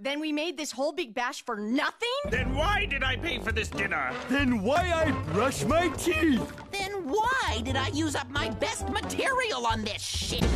Then we made this whole big bash for nothing? Then why did I pay for this dinner? Then why I brush my teeth? Then why did I use up my best material on this shit?